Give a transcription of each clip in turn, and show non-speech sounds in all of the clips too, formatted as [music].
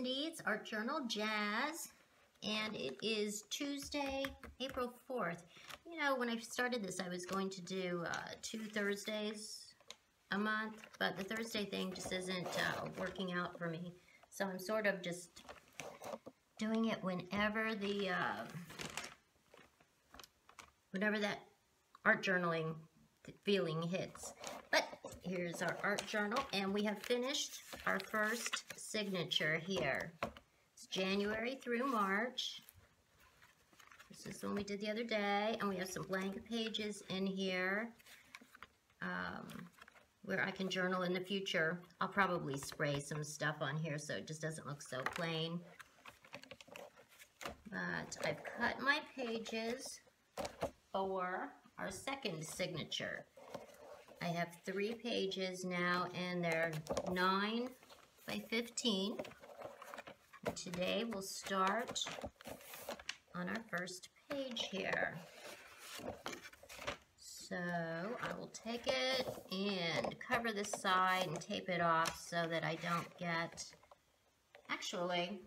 Cyndi. It's Art Journal Jazz, and it is Tuesday, April 4th. You know, when I started this, I was going to do uh, two Thursdays a month, but the Thursday thing just isn't uh, working out for me. So I'm sort of just doing it whenever the, uh, whenever that art journaling feeling hits. But here's our art journal, and we have finished our first signature here. It's January through March. This is the one we did the other day, and we have some blank pages in here um, where I can journal in the future. I'll probably spray some stuff on here so it just doesn't look so plain. But I've cut my pages for our second signature. I have three pages now and they're 9 by 15. Today we'll start on our first page here. So I will take it and cover this side and tape it off so that I don't get, actually,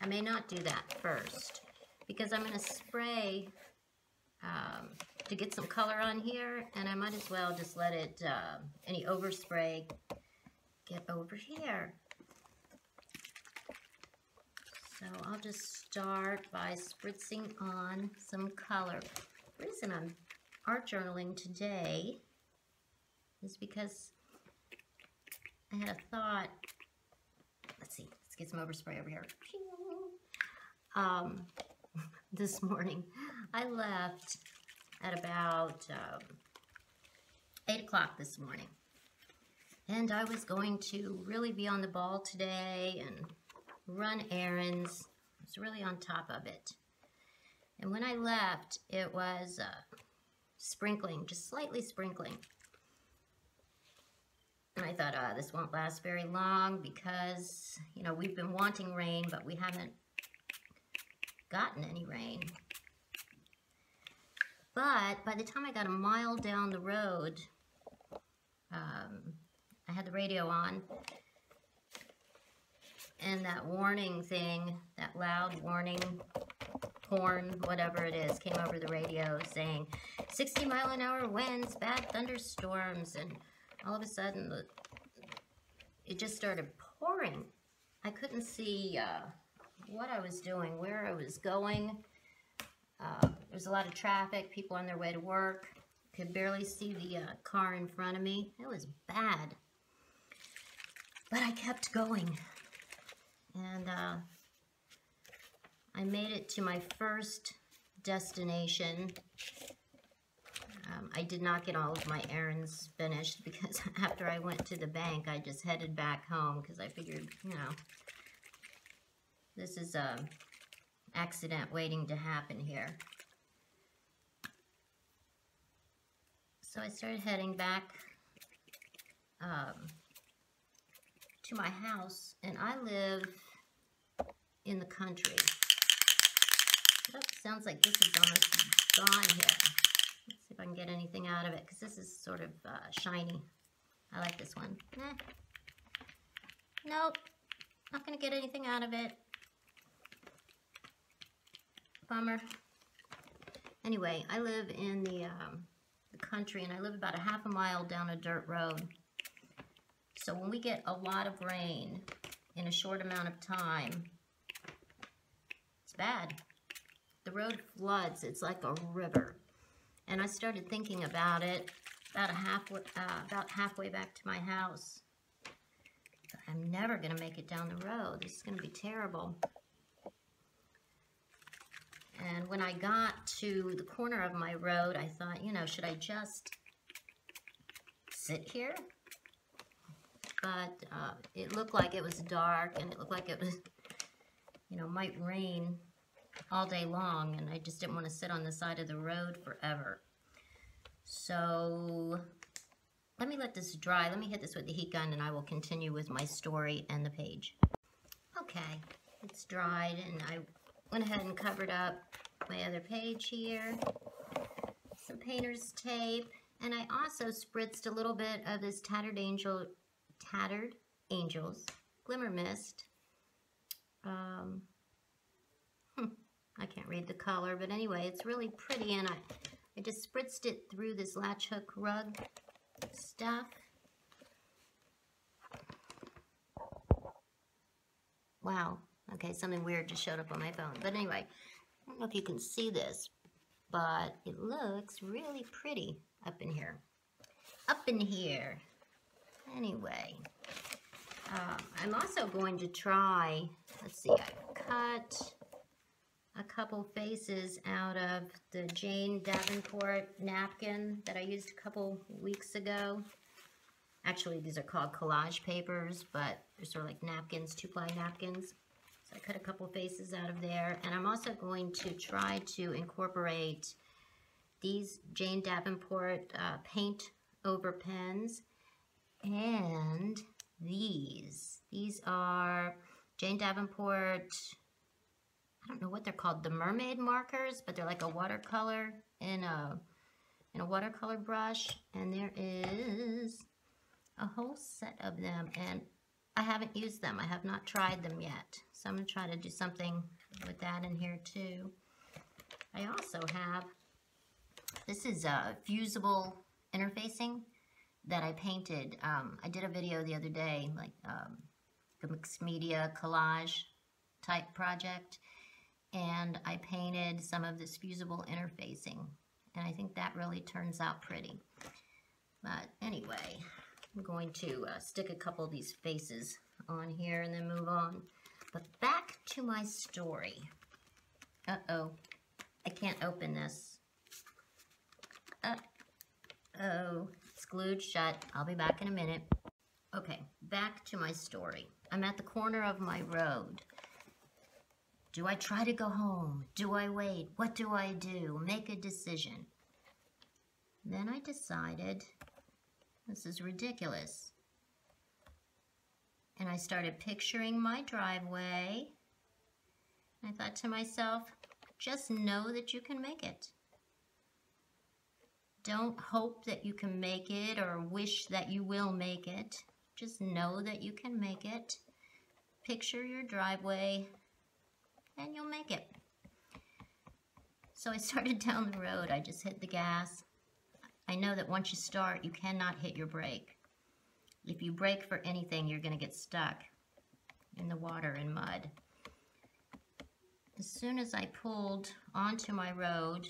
I may not do that first because I'm going to spray um, to get some color on here, and I might as well just let it, uh, any overspray, get over here. So I'll just start by spritzing on some color. The reason I'm art journaling today is because I had a thought, let's see, let's get some overspray over here. Um, [laughs] this morning, I left at about um, 8 o'clock this morning. And I was going to really be on the ball today and run errands. I was really on top of it. And when I left, it was uh, sprinkling, just slightly sprinkling. And I thought, uh, this won't last very long because, you know, we've been wanting rain, but we haven't gotten any rain. But by the time I got a mile down the road, um, I had the radio on, and that warning thing, that loud warning horn, whatever it is, came over the radio saying 60 mile an hour winds, bad thunderstorms, and all of a sudden it just started pouring. I couldn't see uh, what I was doing, where I was going. Uh, there's a lot of traffic, people on their way to work. Could barely see the uh, car in front of me. It was bad. But I kept going. And uh, I made it to my first destination. Um, I did not get all of my errands finished because [laughs] after I went to the bank, I just headed back home because I figured, you know, this is a accident waiting to happen here. So I started heading back um, to my house, and I live in the country. That sounds like this is almost gone here. Let's see if I can get anything out of it, because this is sort of uh, shiny. I like this one. Nope, not going to get anything out of it. Bummer. Anyway, I live in the, um, the country and I live about a half a mile down a dirt road. So when we get a lot of rain in a short amount of time, it's bad. The road floods. It's like a river. And I started thinking about it about a uh, about halfway back to my house. I'm never going to make it down the road. This is going to be terrible. And when I got to the corner of my road, I thought, you know, should I just sit here? But uh, it looked like it was dark and it looked like it was, you know, might rain all day long and I just didn't want to sit on the side of the road forever. So let me let this dry. Let me hit this with the heat gun and I will continue with my story and the page. Okay, it's dried and I went ahead and covered up my other page here. Some painter's tape. And I also spritzed a little bit of this Tattered Angel, Tattered Angels Glimmer Mist um, hmm, I can't read the color, but anyway, it's really pretty, and I, I just spritzed it through this latch hook rug stuff. Wow. Okay, something weird just showed up on my phone. But anyway, I don't know if you can see this, but it looks really pretty up in here. Up in here. Anyway, um, I'm also going to try, let's see, I cut a couple faces out of the Jane Davenport napkin that I used a couple weeks ago. Actually, these are called collage papers, but they're sort of like napkins, two-ply napkins. I cut a couple faces out of there. And I'm also going to try to incorporate these Jane Davenport uh, paint over pens and these. These are Jane Davenport, I don't know what they're called, the mermaid markers, but they're like a watercolor in a, in a watercolor brush. And there is a whole set of them and I haven't used them. I have not tried them yet. So I'm going to try to do something with that in here too. I also have, this is a fusible interfacing that I painted. Um, I did a video the other day, like um, the mixed media collage type project. And I painted some of this fusible interfacing. And I think that really turns out pretty. But anyway, I'm going to uh, stick a couple of these faces on here and then move on. But back to my story. Uh-oh. I can't open this. Uh-oh. It's glued shut. I'll be back in a minute. Okay, back to my story. I'm at the corner of my road. Do I try to go home? Do I wait? What do I do? Make a decision. Then I decided this is ridiculous. And I started picturing my driveway. I thought to myself, just know that you can make it. Don't hope that you can make it or wish that you will make it. Just know that you can make it. Picture your driveway and you'll make it. So I started [laughs] down the road. I just hit the gas I know that once you start, you cannot hit your brake. If you brake for anything, you're going to get stuck in the water and mud. As soon as I pulled onto my road,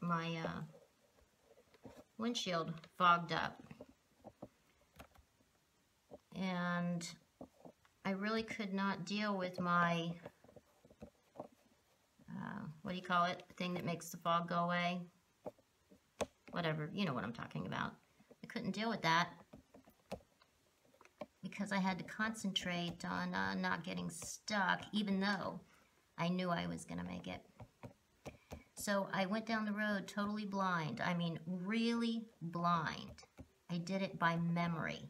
my uh, windshield fogged up. And I really could not deal with my, uh, what do you call it, the thing that makes the fog go away? Whatever, you know what I'm talking about. I couldn't deal with that because I had to concentrate on uh, not getting stuck, even though I knew I was going to make it. So I went down the road totally blind. I mean, really blind. I did it by memory.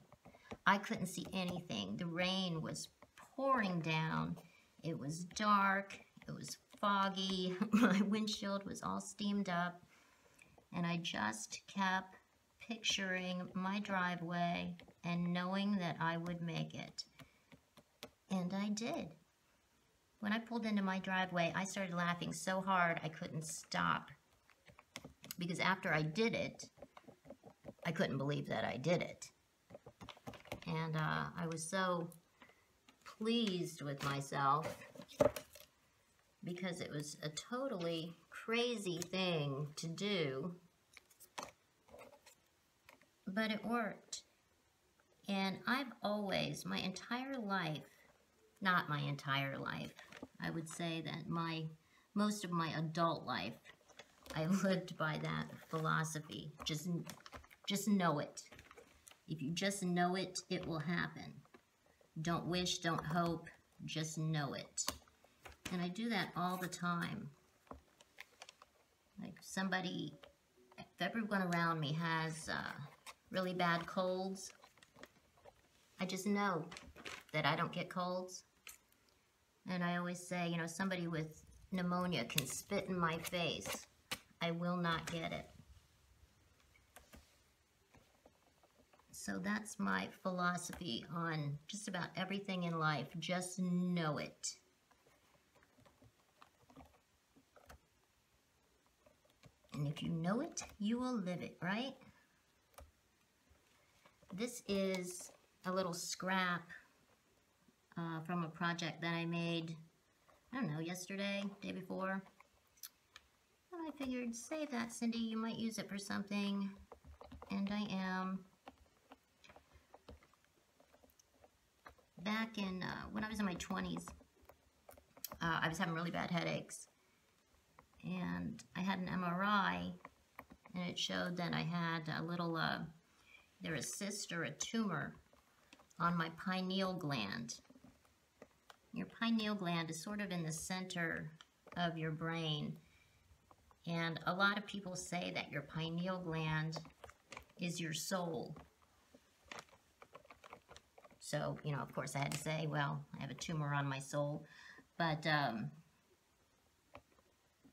I couldn't see anything. The rain was pouring down. It was dark. It was foggy. [laughs] My windshield was all steamed up and I just kept picturing my driveway and knowing that I would make it. And I did. When I pulled into my driveway, I started laughing so hard I couldn't stop. Because after I did it, I couldn't believe that I did it. And uh, I was so pleased with myself because it was a totally crazy thing to do but it worked. And I've always, my entire life, not my entire life, I would say that my, most of my adult life, I [laughs] lived by that philosophy. Just, just know it. If you just know it, it will happen. Don't wish, don't hope, just know it. And I do that all the time. Like somebody, if everyone around me has uh, really bad colds, I just know that I don't get colds. And I always say, you know, somebody with pneumonia can spit in my face. I will not get it. So that's my philosophy on just about everything in life. Just know it. And if you know it, you will live it, right? This is a little scrap uh, from a project that I made, I don't know, yesterday, day before. And I figured, save that, Cyndi, you might use it for something. And I am. Back in, uh, when I was in my 20s, uh, I was having really bad headaches. And I had an MRI, and it showed that I had a little, uh, there cyst or a tumor on my pineal gland. Your pineal gland is sort of in the center of your brain. And a lot of people say that your pineal gland is your soul. So, you know, of course I had to say, well, I have a tumor on my soul. But um,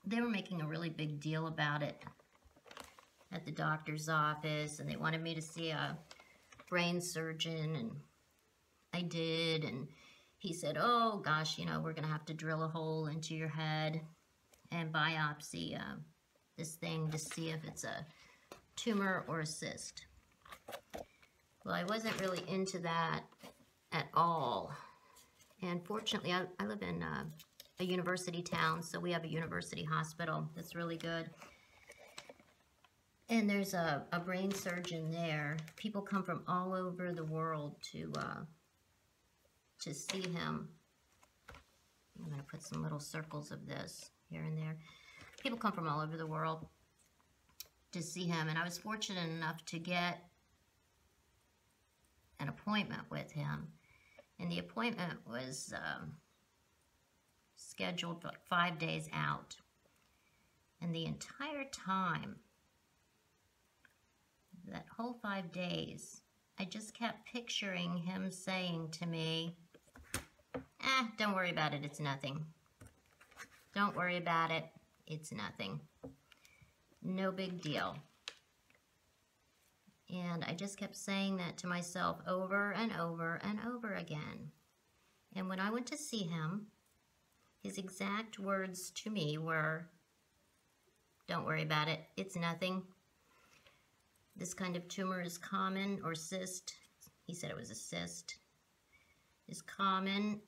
they were making a really big deal about it at the doctor's office. And they wanted me to see a brain surgeon. And I did. And he said, oh, gosh, you know, we're going to have to drill a hole into your head and biopsy uh, this thing to see if it's a tumor or a cyst. Well, I wasn't really into that at all. And fortunately, I, I live in uh, a university town, so we have a university hospital that's really good. And there's a, a brain surgeon there. People come from all over the world to uh, to see him. I'm going to put some little circles of this here and there. People come from all over the world to see him, and I was fortunate enough to get an appointment with him. And the appointment was um, scheduled five days out. And the entire time, that whole five days, I just kept picturing him saying to me, eh, don't worry about it, it's nothing. Don't worry about it, it's nothing. No big deal. And I just kept saying that to myself over and over and over again. And when I went to see him, his exact words to me were, don't worry about it, it's nothing. This kind of tumor is common, or cyst, he said it was a cyst, is common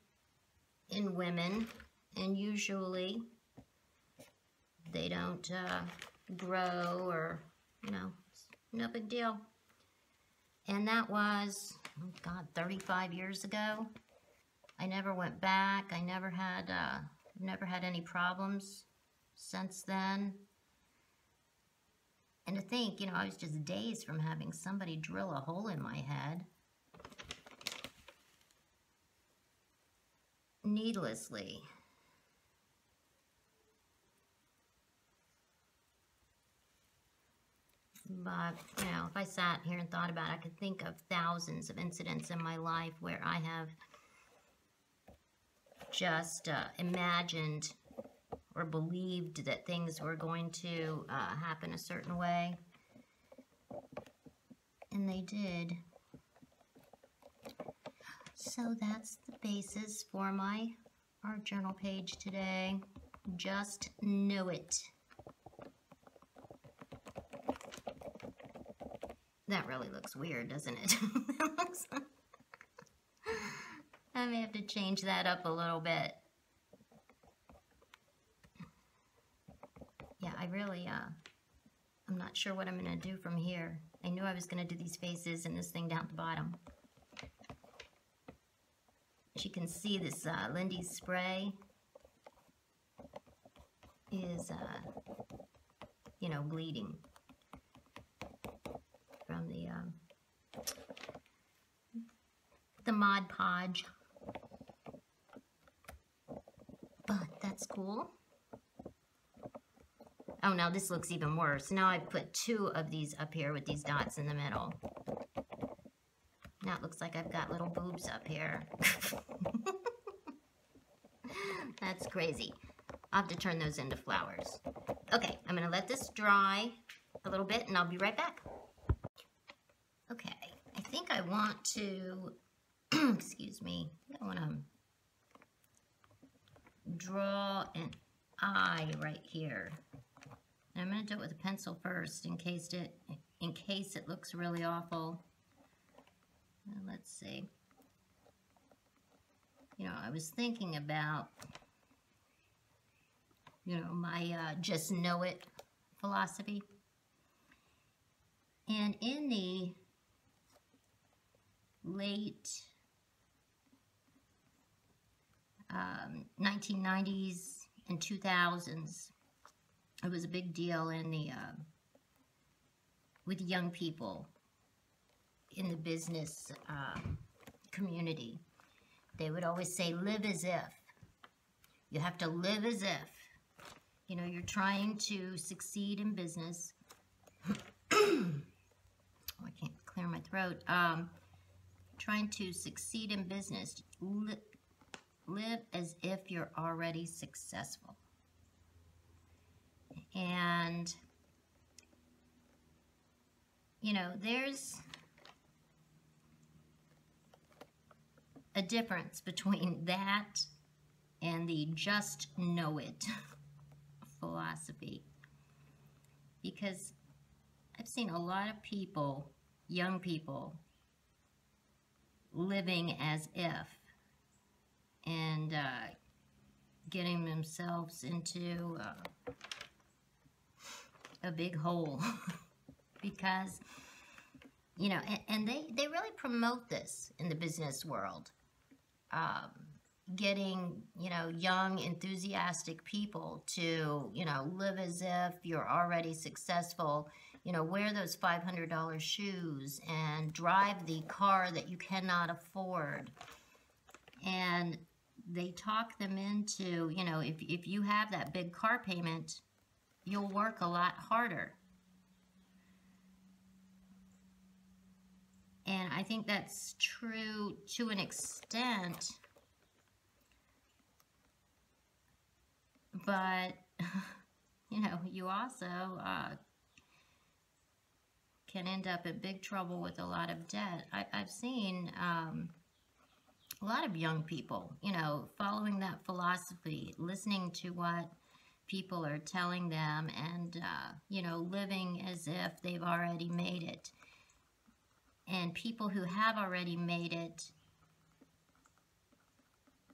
in women, and usually they don't uh, grow or, you know, no big deal. And that was, oh God, 35 years ago. I never went back. I never had, uh, never had any problems since then. And to think, you know, I was just days from having somebody drill a hole in my head. Needlessly. But, you know, if I sat here and thought about it, I could think of thousands of incidents in my life where I have just uh, imagined or believed that things were going to uh, happen a certain way. And they did. So that's the basis for my art journal page today. Just know it. That really looks weird, doesn't it? [laughs] I may have to change that up a little bit. Yeah, I really, uh, I'm not sure what I'm going to do from here. I knew I was going to do these faces and this thing down at the bottom. As you can see, this uh, Lindy's spray is, uh, you know, bleeding from the, um, the Mod Podge. But that's cool. Oh, now this looks even worse. Now I've put two of these up here with these dots in the middle. Now it looks like I've got little boobs up here. [laughs] That's crazy. I'll have to turn those into flowers. Okay, I'm going to let this dry a little bit and I'll be right back. Okay, I think I want to, [clears throat] excuse me, I want to draw an eye right here. I'm going to do it with a pencil first in case it, in case it looks really awful. let's see. You know, I was thinking about, you know, my uh, just know it philosophy. And in the late um, 1990s and 2000s, it was a big deal in the uh, with young people in the business um, community. They would always say, live as if. You have to live as if. You know, you're trying to succeed in business. oh, [coughs] I can't clear my throat. Um, trying to succeed in business. Li live as if you're already successful. And, you know, there's a difference between [laughs] that and the just know it [laughs] philosophy. Because I've seen a lot of people, young people, living as if and uh, getting themselves into uh, a big hole. [laughs] Because you know and, and, they they really promote this in the business world. Um, getting you know young enthusiastic people to you know live as if you're already successful you know wear those $500 shoes and drive the car that you cannot afford. And they talk them into you know if, if you have that big car payment you'll work a lot harder And I think that's true to an extent. But, [laughs] you know, you also uh, can end up in big trouble with a lot of debt. I, have seen um, a lot of young people, you know, following that philosophy, listening to what people are telling them and, uh, you know, living as if they've already made it. And people who have already made it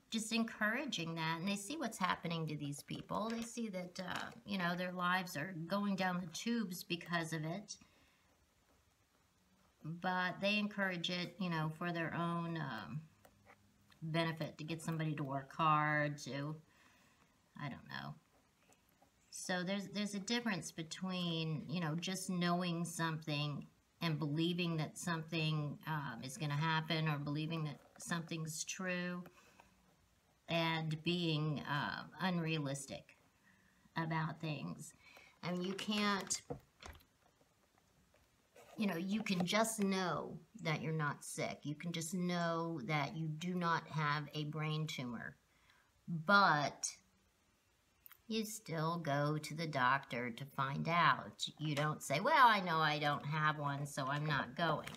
just encouraging that. And they see what's happening to these people. They see that uh, you know their lives are going down the tubes because of it. But they encourage it you know for their own um, benefit to get somebody to work hard to i don't know so there's there's a difference between you know just knowing something and believing that something um, is going to happen or believing that something's true and being uh, unrealistic about things. I mean, you can't, you know, you can just know that you're not sick. You can just know that you do not have a brain tumor. But you still go to the doctor to find out. You don't say, well, I know I don't have one, so I'm not going.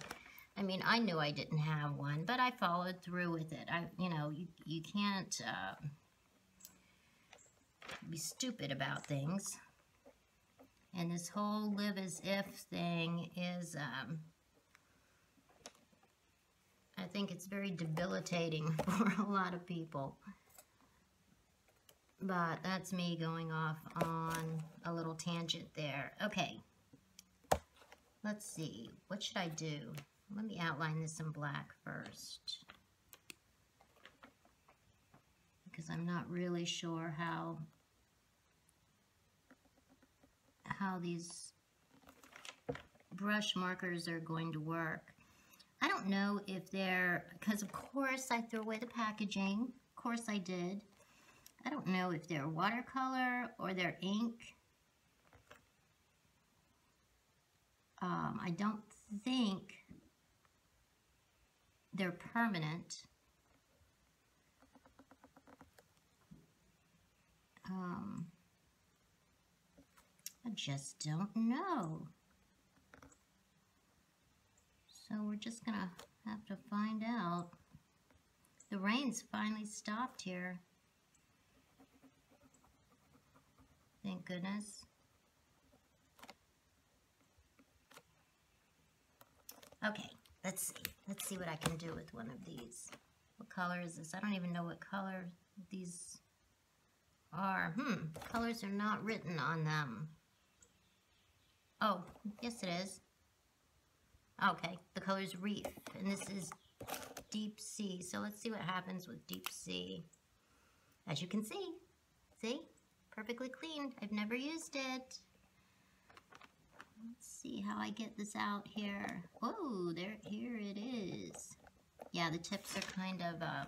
I mean, I knew I didn't have one, but I followed through with it. I, you know, you, you can't uh, be stupid about things. And this whole live as if thing is, um, I think it's very debilitating [laughs] for a lot of people. But that's me going off on a little tangent there. Okay. Let's see. What should I do? Let me outline this in black first. Because I'm not really sure how how these brush markers are going to work. I don't know if they're, because of course I threw away the packaging. Of course I did. I don't know if they're watercolor or they're ink. Um, I don't think they're permanent. Um, I just don't know. So we're just going to Have to find out. The rain's finally stopped here. Thank goodness. Okay, let's see. Let's see what I can do with one of these. What color is this? I don't even know what color these are. Hmm, colors are not written on them. Oh, yes it is. Okay, the color is reef, and this is deep sea. So let's see what happens with deep sea. As you can see, see? Perfectly clean. I've never used it. Let's see how I get this out here. Oh, there, here it is. Yeah, the tips are kind of, uh,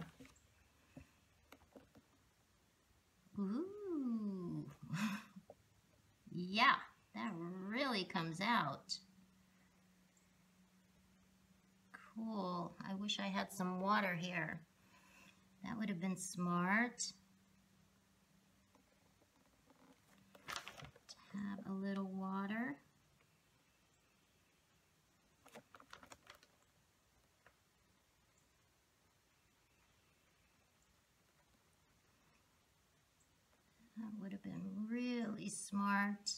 ooh. [laughs] yeah, that really comes out. Cool. I wish I had some water here. That would have been smart. A little water. That would have been really smart.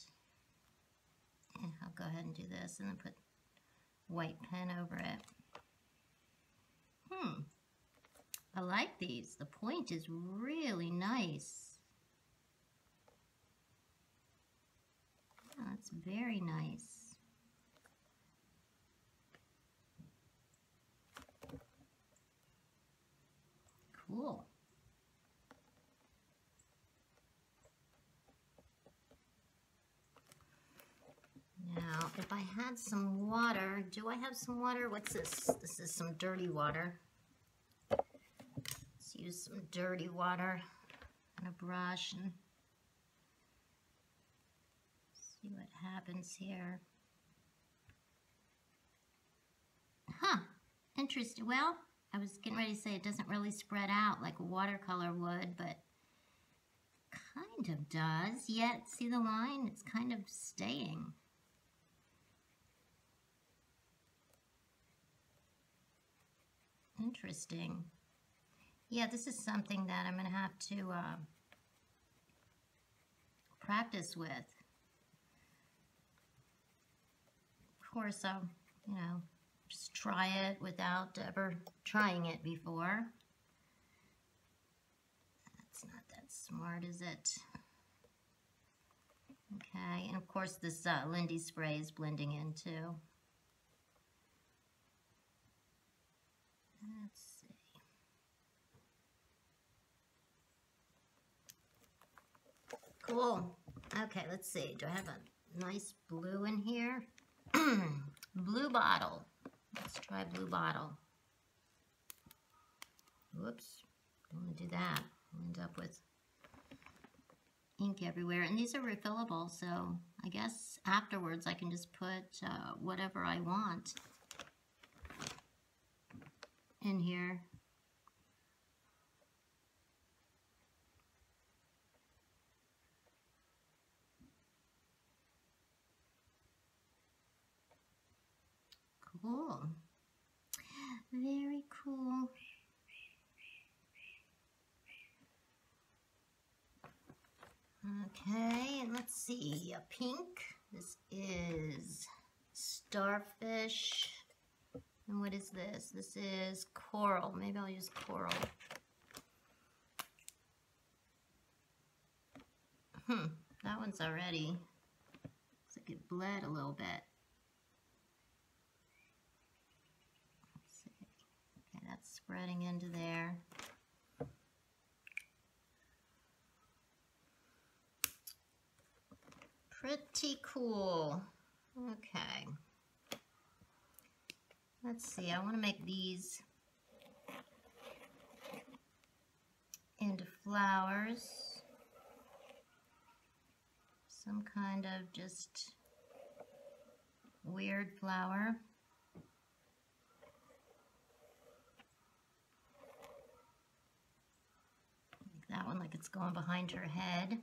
I'll go ahead and do this and then put white pen over it. Hmm. I like these. The point is really nice. Oh, that's very nice. Cool. Now, if I had some water, do I have some water? What's this? This is some dirty water. Let's use some dirty water and a brush and see what happens here. Huh, interesting. Well, I was getting ready to say it doesn't really spread out like watercolor would, but kind of does. Yet, see the line? It's kind of staying. Interesting. Yeah, this is something that I'm going to have to uh, practice with. Of course, I'll, you know, just try it without ever trying it before. That's not that smart, is it? Okay, and of course this uh, Lindy spray is blending in too. Let's see. Cool. Okay, let's see. Do I have a nice blue in here? [clears throat] blue bottle. Let's try blue bottle. Whoops. Don't want to do that. I'll end up with ink everywhere. And these are refillable, so I guess afterwards I can just put uh, whatever I want in here. Cool. Very cool. Okay, let's see, a pink. This is starfish. And what is this? This is coral. Maybe I'll use coral. Hmm, that one's already, looks like it bled a little bit. Let's see. Okay, that's spreading into there. Pretty cool. Okay. Let's see, I want to make these into flowers. Some kind of just weird flower. that one like it's going behind her head.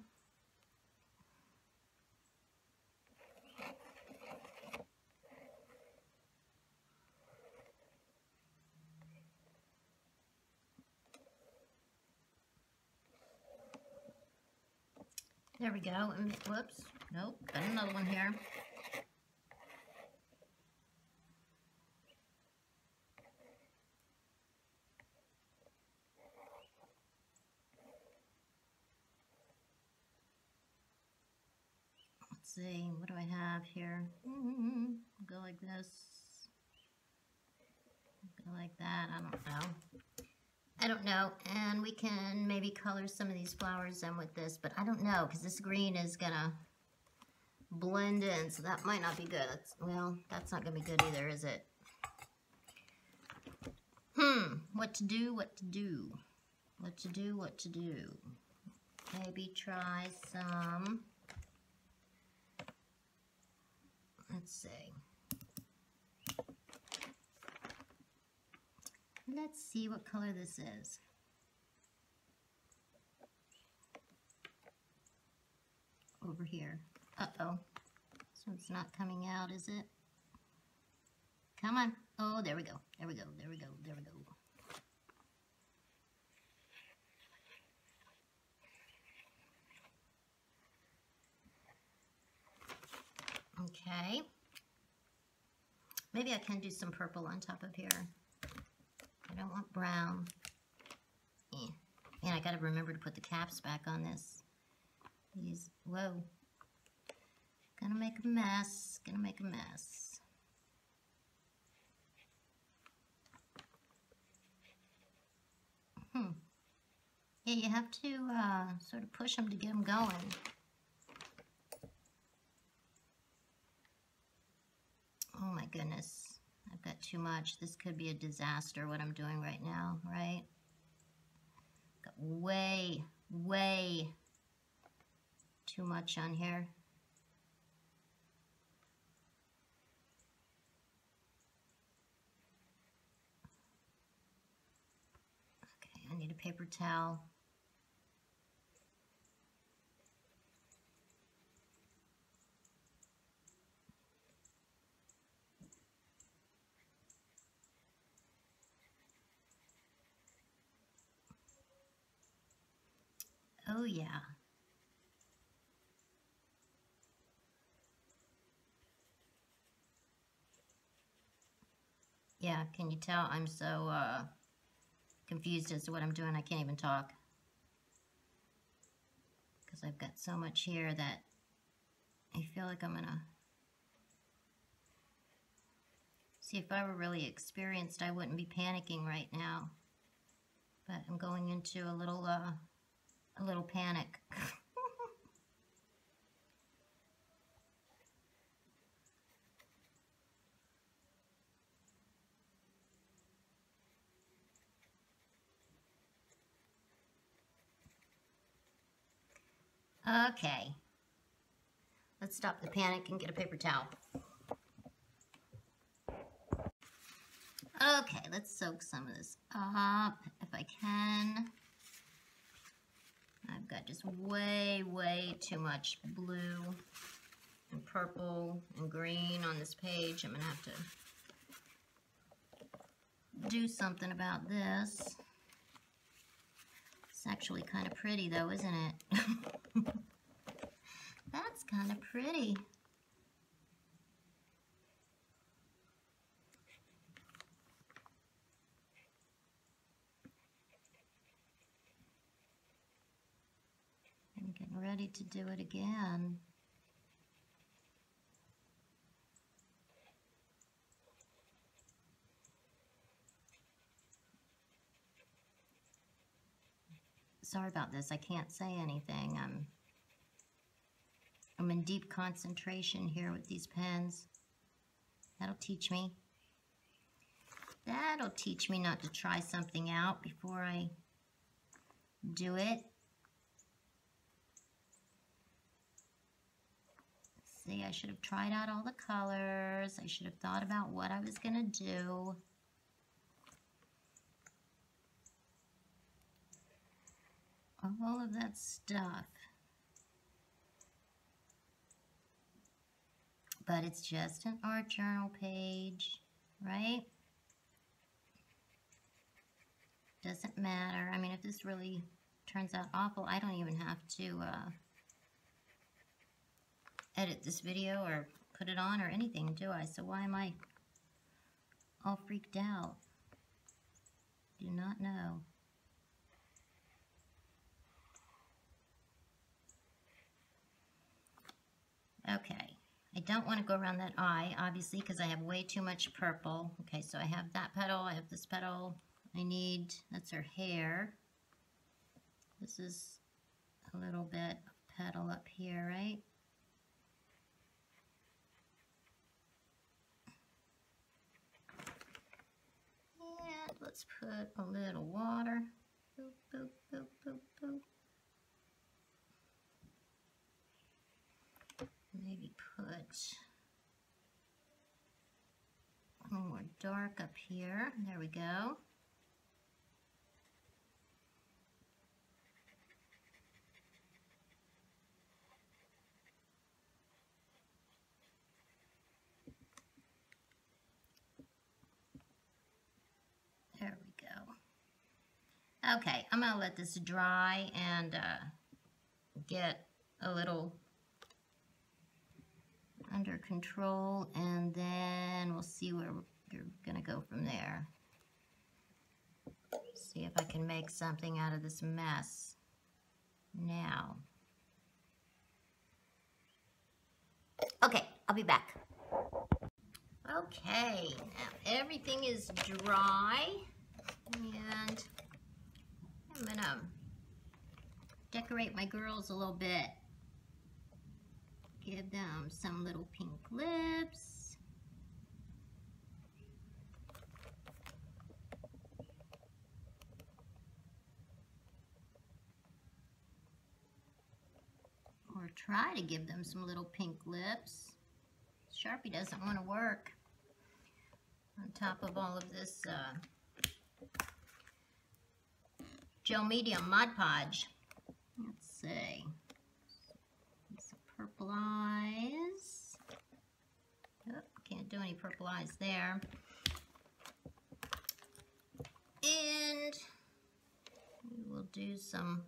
There we go. And, whoops. Nope. Got another one here. See. What do I have here? Go like this. Go like that. I don't know. I don't know. And we can maybe color some of these flowers in with this, but I don't know because this green is to blend in, so that might not be good. That's, well, that's not to be good either, is it? Hmm, what to do, what to do. What to do, what to do. Maybe try some, let's see. Let's see what color this is. Over here. Uh-oh. So it's not coming out, is it? Come on. Oh, there we go. There we go. There we go. There we go. Okay. Maybe I can do some purple on top of here. I don't want brown. Yeah. And I gotta remember to put the caps back on this. These, whoa. Gonna make a mess, gonna make a mess. Hmm. Yeah, you have to uh, sort of push them to get them going. Oh my goodness. I've got too much. This could be a disaster, what I'm doing right now, right? Got way, way too much on here. Okay, I need a paper towel. Oh, yeah. Yeah, can you tell I'm so uh, confused as to what I'm doing? I can't even talk. Because I've got so much here that I feel like I'm going to... See, if I were really experienced, I wouldn't be panicking right now. But I'm going into a little... Uh, a little panic. okay. Let's stop the panic and get a paper towel. Okay, let's soak some of this up if I can. I've got just way, way too much blue and purple and green on this page. I'm going to have to do something about this. It's actually kind of pretty though, isn't it? [laughs] That's kind of pretty. Ready to do it again. Sorry about this. I can't say anything. I'm, I'm in deep concentration here with these pens. That'll teach me. That'll teach me not to try something out before I do it. See, I should have tried out all the colors. I should have thought about what I was going to do. All of that stuff. But it's just an art journal page, right? Doesn't matter. I mean, if this really turns out awful, I don't even have to... Uh, edit this video or put it on or anything, do I? So why am I all freaked out? Do not know. Okay, I don't want to go around that eye, obviously, because I have way too much purple. Okay, so I have that petal, I have this petal. I need, that's her hair. This is a little bit of petal up here, right? And let's put a little water. Boop, boop, boop, boop, boop. maybe put a little more dark up here. There we go. There we go. Okay, I'm going to let this dry and uh, get a little under control and then we'll see where we're gonna go from there. See if I can make something out of this mess now. Okay, I'll be back. Okay, now everything is dry and I'm gonna decorate my girls a little bit. Give them some little pink lips. Or try to give them some little pink lips. Sharpie doesn't want to work on top of all of this uh, gel medium Mod Podge. Let's see Some purple eyes. Can't do any purple eyes there. And we will do some,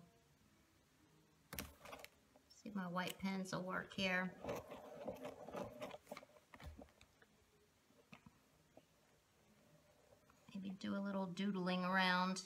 see if my white pens will work here. Maybe do a little doodling around.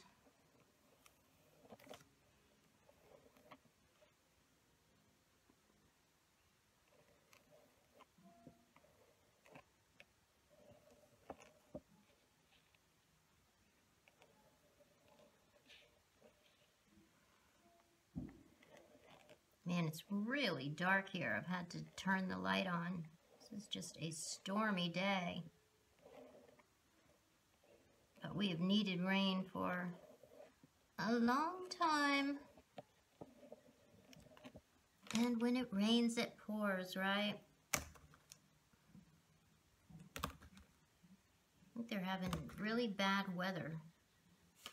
Man, it's really dark here. I've had to turn the light on. This is just a stormy day. But we have needed rain for a long time. And when it rains, it pours, right? I think they're having really bad weather.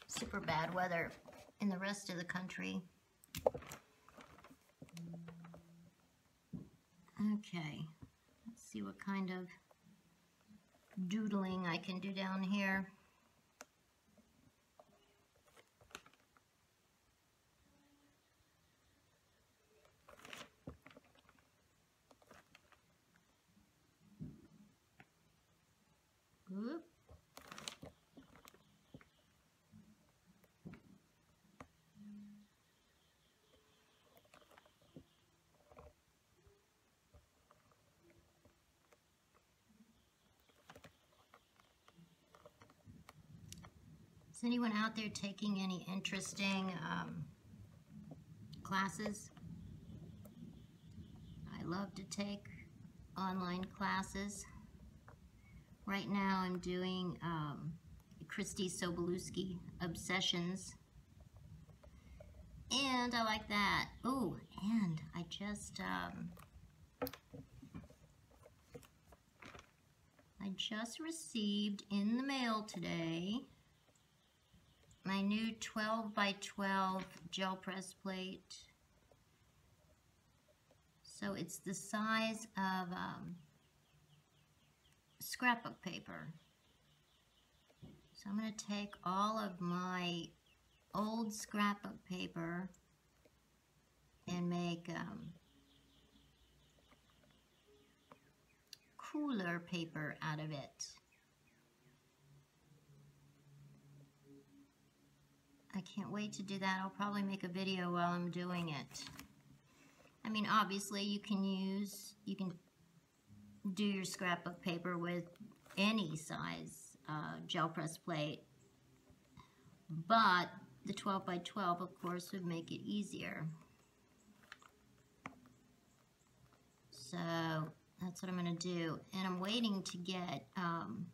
Super bad weather in the rest of the country. Okay, let's see what kind of doodling I can do down here. Is anyone out there taking any interesting um, classes? I love to take online classes. Right now I'm doing um, Christy Sobolewski Obsessions. And I like that. Oh, and I just, um, I just received in the mail today my new 12 by 12 gel press plate. So it's the size of um, scrapbook paper. So I'm going to take all of my old scrapbook paper and make um, cooler paper out of it. I can't wait to do that. I'll probably make a video while I'm doing it. I mean, obviously you can use, you can do your scrapbook paper with any size uh, gel press plate. But the 12 by 12, of course, would make it easier. So that's what I'm going to do. And I'm waiting to get um,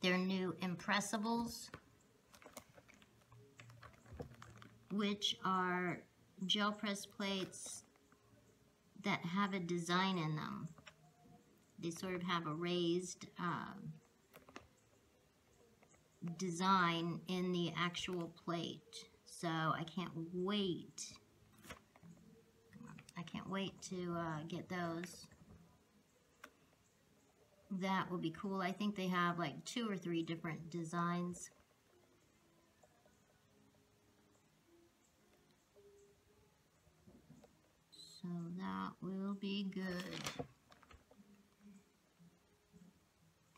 their new impressibles, which are gel press plates that have a design in them. They sort of have a raised um, design in the actual plate. So I can't wait. I can't wait to uh, get those. That will be cool. I think they have like two or three different designs. So that will be good.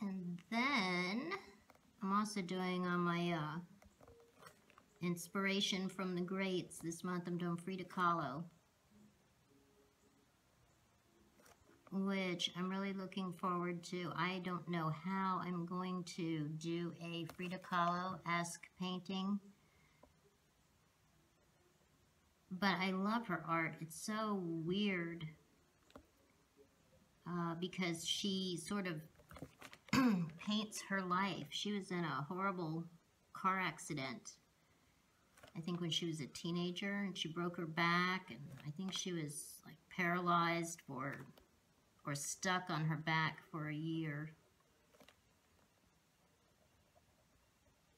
And then I'm also doing on my uh, inspiration from the greats this month. I'm doing Frida Kahlo. Which I'm really looking forward to. I don't know how I'm going to do a Frida Kahlo-esque painting. But I love her art. It's so weird. Uh, because she sort of [clears throat] paints her life. She was in a horrible car accident. I think when she was a teenager and she broke her back and I think she was like paralyzed for or stuck on her back for a year.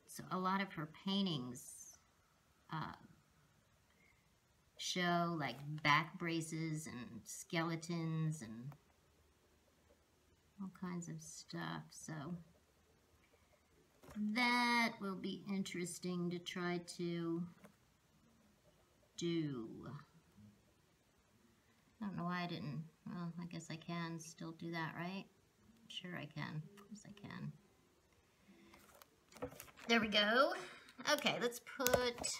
So a lot of her paintings uh, show like back braces and skeletons and all kinds of stuff. So that will be interesting to try to do. I don't know why I didn't. Well, I guess I can still do that, right? Sure I can. Of course I can. There we go. Okay, let's put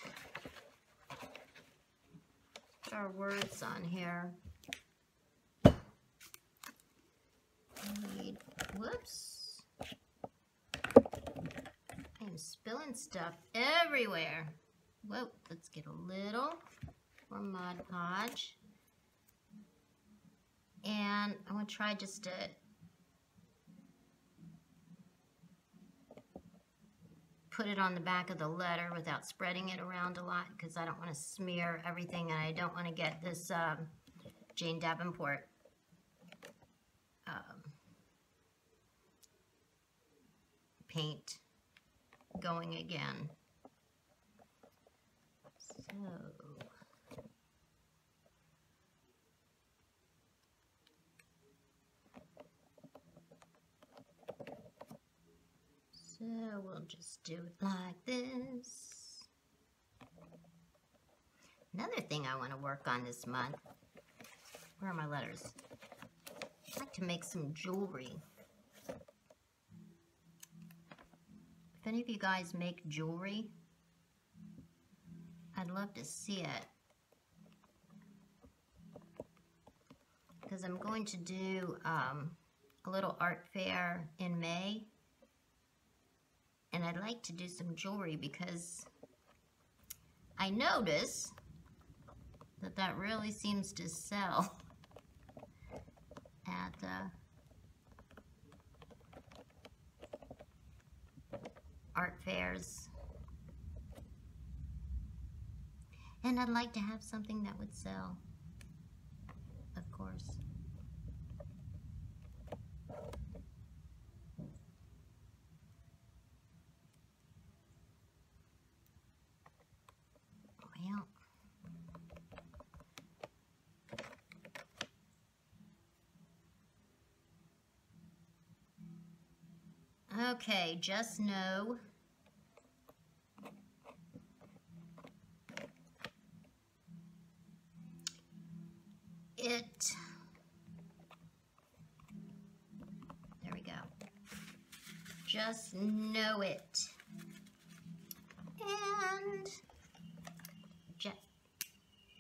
our words on here. need, whoops. I am spilling stuff everywhere. Whoa, let's get a little more Mod Podge. And I'm going to try just to put it on the back of the letter without spreading it around a lot because I don't want to smear everything and I don't want to get this um, Jane Davenport um, paint going again. So, so we'll just do it like this. Another thing I want to work on this month, where are my letters? I'd like to make some jewelry. If any of you guys make jewelry, I'd love to see it. Because I'm going to do um, a little art fair in May. And I'd like to do some jewelry because I notice that that really seems to sell [laughs] at uh, art fairs. And I'd like to have something that would sell, of course. Well, Okay, just know it there we go just know it. And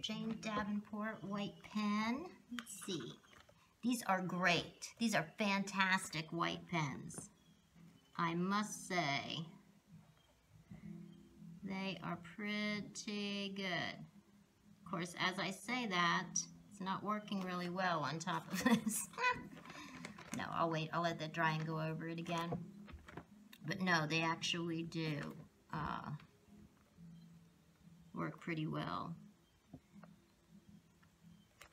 Jane Davenport white pen. Let's see. These are great. These are fantastic white pens. I must say, they are pretty good. Of course, as I say that, it's not working really well on top of [laughs] this. no, I'll wait. I'll let that dry and go over it again. But no, they actually do uh, work pretty well.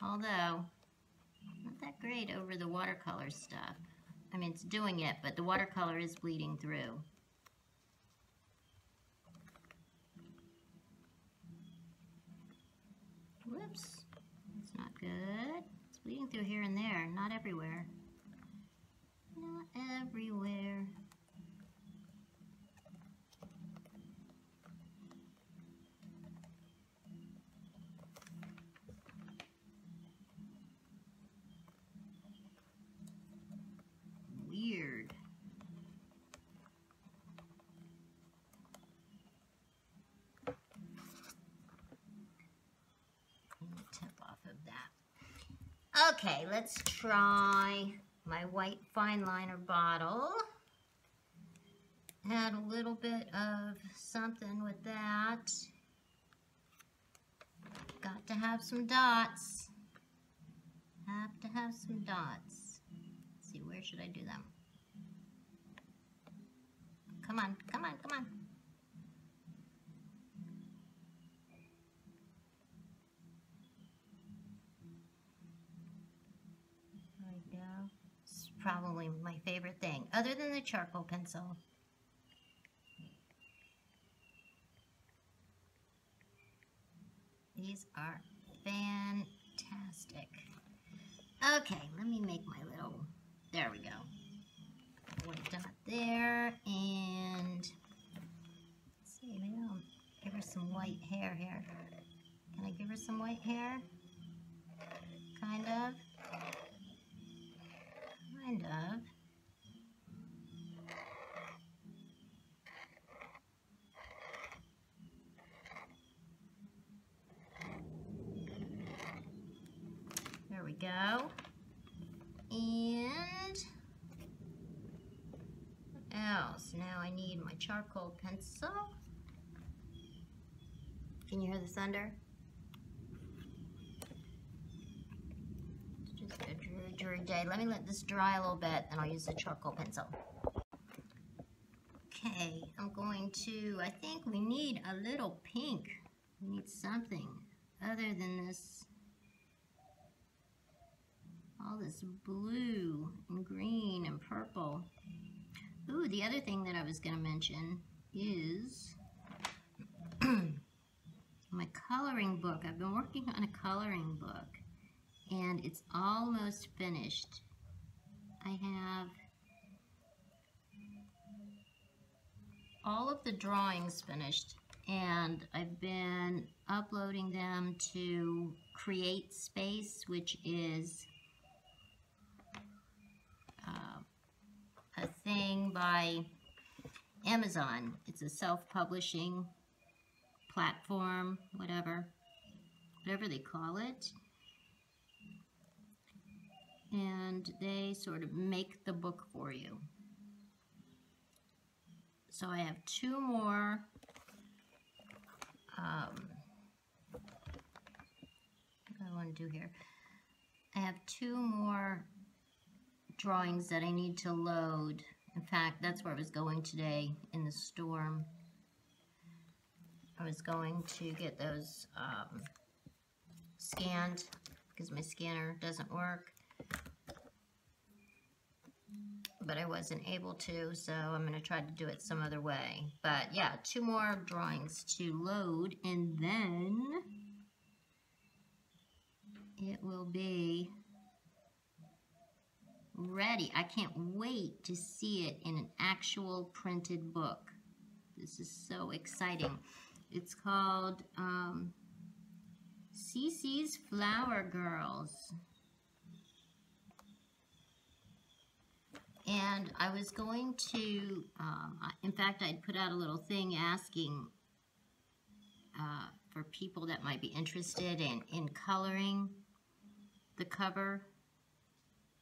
Although, not that great over the watercolor stuff. I mean, it's doing it, but the watercolor is bleeding through. Whoops, it's not good. It's bleeding through here and there, not everywhere. Not everywhere. Okay, let's try my white fine liner bottle. Add a little bit of something with that. Got to have some dots. Have to have some dots. Let's see, where should I do them? Come on, come on, come on. Probably my favorite thing, other than the charcoal pencil. These are fantastic. Okay, let me make my little, there we go. White dot there, and see, maybe I'll give her some white hair here. Can I give her some white hair? Kind of kind of. There we go. And what else? Now I need my charcoal pencil. Can you hear the thunder? During day. Let me let this dry a little bit, and I'll use the charcoal pencil. Okay, I'm going to, I think we need a little pink. We need something other than this, all this blue and green and purple. Ooh, the other thing that I was going to mention is [clears throat] my coloring book. I've been working on a coloring book and it's almost finished. I have all of the drawings finished and I've been uploading them to Create Space, which is uh, a thing by Amazon. It's a self-publishing platform, whatever, whatever they call it and they sort of make the book for you. So I have two more um, I want to do here. I have two more drawings that I need to load. In fact, that's where I was going today in the storm. I was going to get those um, scanned because my scanner doesn't work but I wasn't able to, so I'm going to try to do it some other way. But yeah, two more drawings to load, and then it will be ready. I can't wait to see it in an actual printed book. This is so exciting. It's called um, CeeCee's Flower Girls. And I was going to, um, in fact, I'd put out a little thing asking uh, for people that might be interested in, in coloring the cover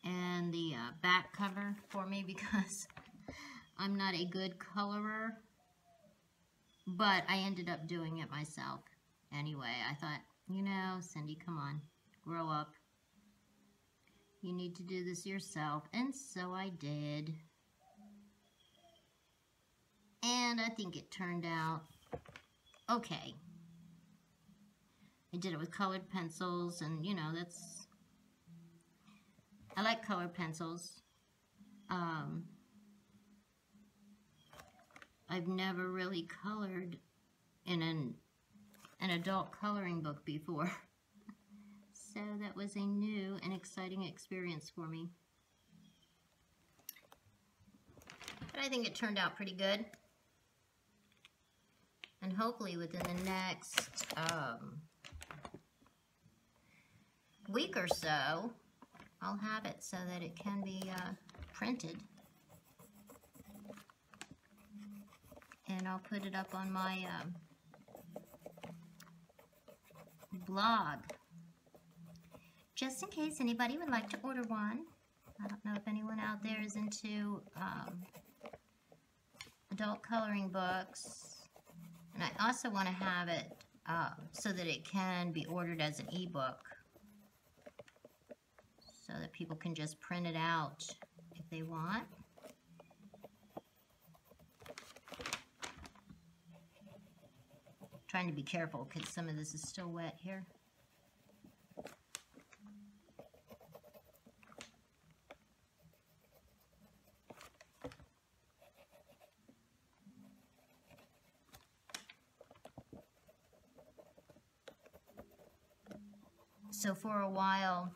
and the uh, back cover for me [laughs] because I'm not a good colorer. But I ended up doing it myself anyway. I thought, you know, Cyndi, come on, grow up. You need to do this yourself. And so I did. And I think it turned out okay. I did it with colored pencils and, you know, that's... I like colored pencils. Um, I've never really colored in an, an adult coloring book before. [laughs] so that was a new and exciting experience for me. But I think it turned out pretty good. And hopefully within the next um, week or so, I'll have it so that it can be uh, printed. And I'll put it up on my um, blog. Just in case anybody would like to order one. I don't know if anyone out there is into um, adult coloring books. And I also want to have it uh, so that it can be ordered as an ebook so that people can just print it out if they want. Trying to be careful because some of this is still wet here. So for a while,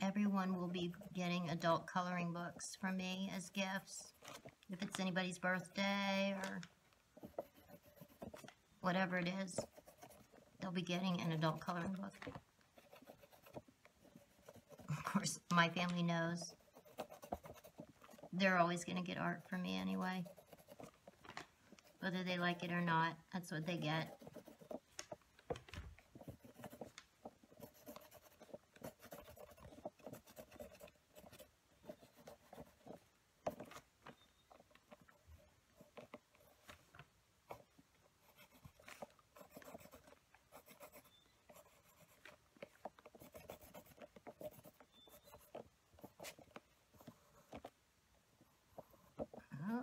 everyone will be getting adult coloring books from me as gifts. If it's anybody's birthday or whatever it is, they'll be getting an adult coloring book. Of course, my family knows. They're always going to get art from me anyway. Whether they like it or not, that's what they get.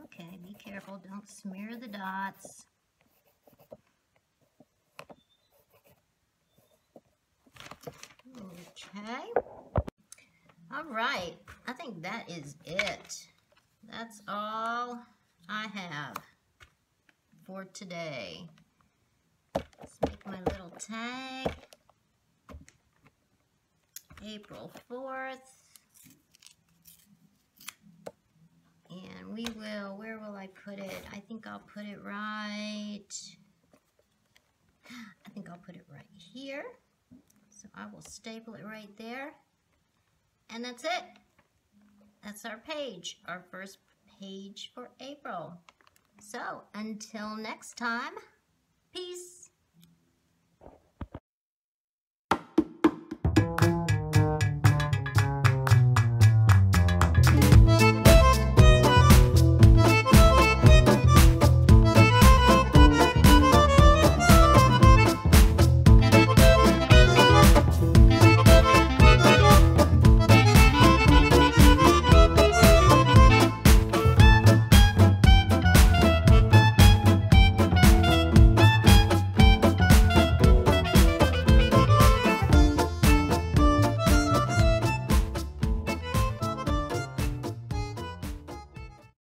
Okay, be careful. Don't smear the dots. Okay. All right. I think that is it. That's all I have for today. Let's make my little tag. April 4th. And we will, where will I put it? I think I'll put it right, I think I'll put it right here. So I will staple it right there. And that's it. That's our page, our first page for April. So until next time.